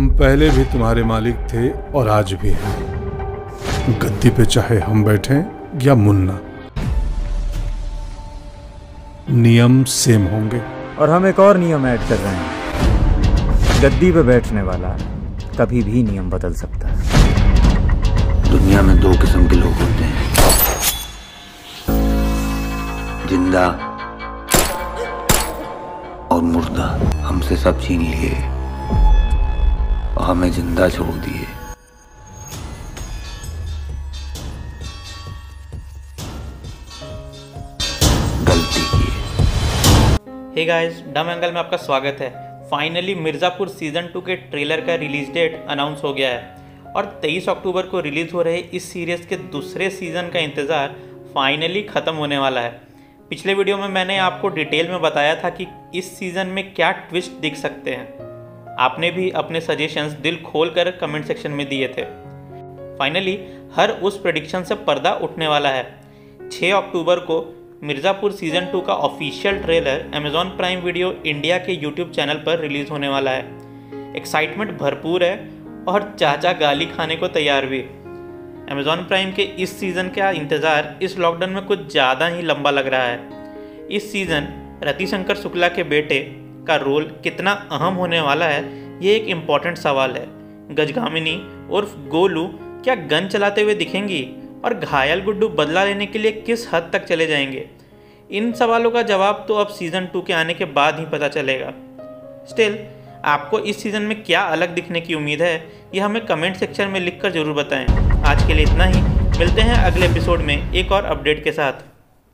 हम पहले भी तुम्हारे मालिक थे और आज भी हैं। गद्दी पे चाहे हम बैठे या मुन्ना नियम सेम होंगे। और हम एक और नियम ऐड कर रहे हैं। गद्दी पे बैठने वाला कभी भी नियम बदल सकता है। दुनिया में दो किस्म के लोग होते हैं। ज़िंदा और मुर्दा हमसे सब छीन लिए। और हमें ज़िंदा छोड़ दिए। गलती की हे गाइस डम एंगल में आपका स्वागत है। फाइनली मिर्ज़ापुर सीज़न टू के ट्रेलर का रिलीज़ डेट अनाउंस हो गया है। और 23 अक्टूबर को रिलीज़ हो रहे इस सीरीज़ के दूसरे सीज़न का इंतज़ार फाइनली ख़त्म होने वाला है। पिछले वीडियो में मैंने आपको डिटेल में बताया था कि इस सीज़न में क्या ट्विस्ट दिख सकते हैं। आपने भी अपने सजेशंस दिल खोल कर कमेंट सेक्शन में दिए थे। फाइनली हर उस प्रडिक्शन से पर्दा उठने वाला है। 6 अक्टूबर को मिर्ज़ापुर सीज़न टू का official trailer Amazon Prime Video India के यूट्यूब चैनल पर रिलीज़ होने वाला है। एक्साइटमेंट भरपूर है और चाचा गाली खाने को तैयार भी। अमेजॉन प्राइम के इस सीज़न का इंतज़ार इस लॉकडाउन में कुछ ज़्यादा ही लंबा लग रहा है। इस सीज़न रतिशंकर शुक्ला के बेटे का रोल कितना अहम होने वाला है, ये एक इंपॉर्टेंट सवाल है। गजगामिनी उर्फ़ गोलू क्या गन चलाते हुए दिखेंगी और घायल गुड्डू बदला लेने के लिए किस हद तक चले जाएँगे? इन सवालों का जवाब तो अब सीज़न टू के आने के बाद ही पता चलेगा। स्टिल आपको इस सीज़न में क्या अलग दिखने की उम्मीद है, ये हमें कमेंट सेक्शन में लिखकर ज़रूर बताएँ। आज के लिए इतना ही। मिलते हैं अगले एपिसोड में एक और अपडेट के साथ।